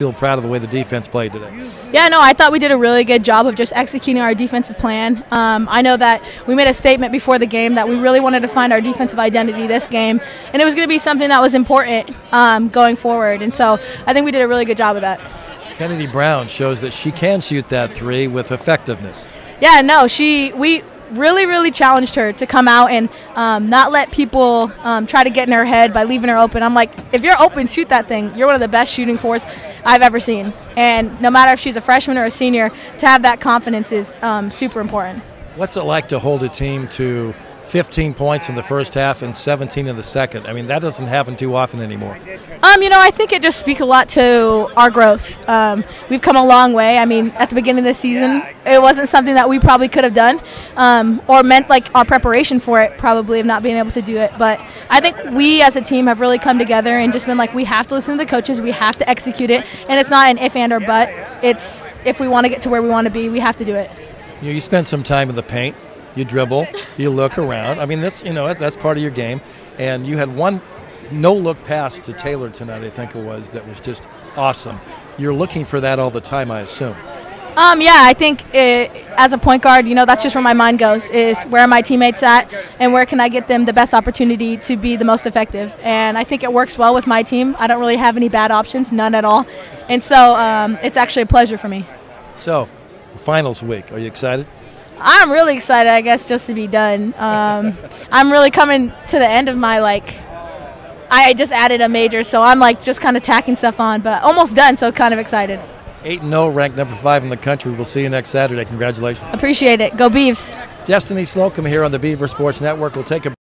feel proud of the way the defense played today. Yeah, no, I thought we did a really good job of just executing our defensive plan. Um, I know that we made a statement before the game that we really wanted to find our defensive identity this game, and it was going to be something that was important um, going forward. And so I think we did a really good job of that. Kennedy Brown shows that she can shoot that three with effectiveness. Yeah, no, she we really, really challenged her to come out and um, not let people um, try to get in her head by leaving her open. I'm like, if you're open, shoot that thing. You're one of the best shooting fours I've ever seen. And no matter if she's a freshman or a senior, to have that confidence is um, super important. What's it like to hold a team to 15 points in the first half and 17 in the second? I mean, that doesn't happen too often anymore. Um, you know, I think it just speaks a lot to our growth. Um, we've come a long way. I mean, at the beginning of the season, it wasn't something that we probably could have done, um, or meant like our preparation for it probably of not being able to do it. But I think we as a team have really come together and just been like, we have to listen to the coaches, we have to execute it, and it's not an if and or but. It's if we want to get to where we want to be, we have to do it. You, know, you spend some time in the paint. You dribble, you look around. I mean, that's you know that's part of your game. And you had one no look pass to Taylor tonight, I think it was, that was just awesome. You're looking for that all the time, I assume. Um, yeah, I think it, as a point guard, you know, that's just where my mind goes is where are my teammates at and where can I get them the best opportunity to be the most effective. And I think it works well with my team. I don't really have any bad options, none at all. And so um, it's actually a pleasure for me. So, finals week, are you excited? I'm really excited, I guess, just to be done. Um, I'm really coming to the end of my like I just added a major, so I'm like just kind of tacking stuff on, but almost done, so kind of excited. 8 0, ranked number 5 in the country. We'll see you next Saturday. Congratulations. Appreciate it. Go Beavs. Destiny Slocum here on the Beaver Sports Network. We'll take a